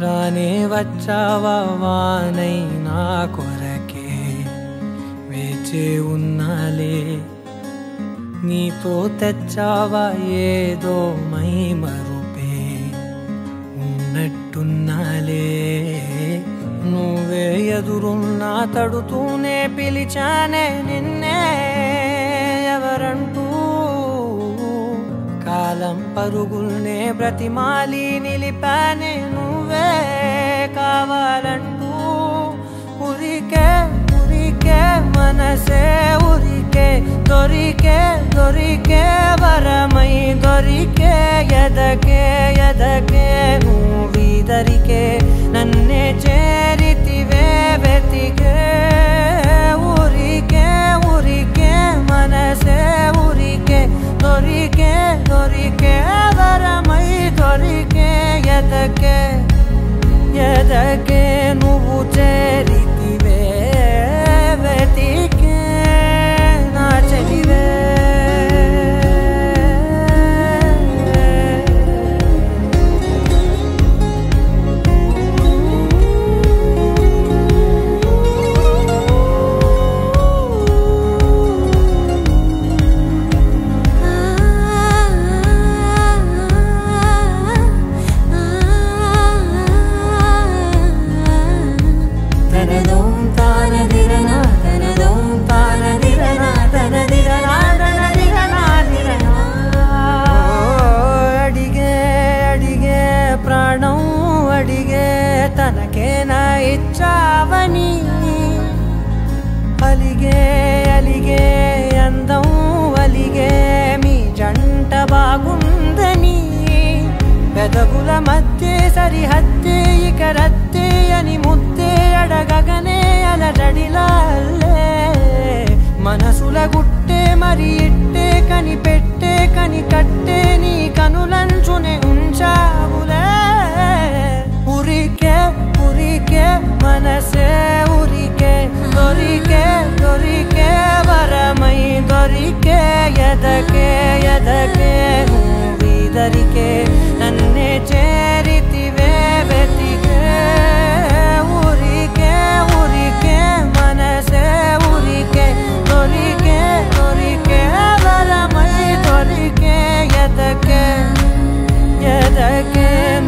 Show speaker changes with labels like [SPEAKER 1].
[SPEAKER 1] రానే వచ్చావా వానై నా కొరకే? వేచే ఉన్నాలే. నీతో తెచ్చావా ఏదో మై మరుపే? ఉన్నట్టున్నాలే. నువ్వే ఎదురున్నా తడుతూనే పిలిచానే నిన్నే. ఎవరంటూ కాలం పరుగుల్నే బ్రతిమాలి నిలిపానే నువ్వే కావాలంటూ. ఉరికే ఉరికే మనసే ఉరికే దొరికే దొరికే వరమై దొరికే ఎదకే అడిగే తనకేనా ఇచ్చావని అలిగే అలిగే అందం అలిగే మీ జంట బాగుందని పెదవుల మధ్య సరిహద్దే ఇక రత్తే అని ముద్దే అడగగనే అలజడిలాలే మనసుల గుట్టే మరి ఇట్టే కని పెట్టే కని కట్టే dünyadaki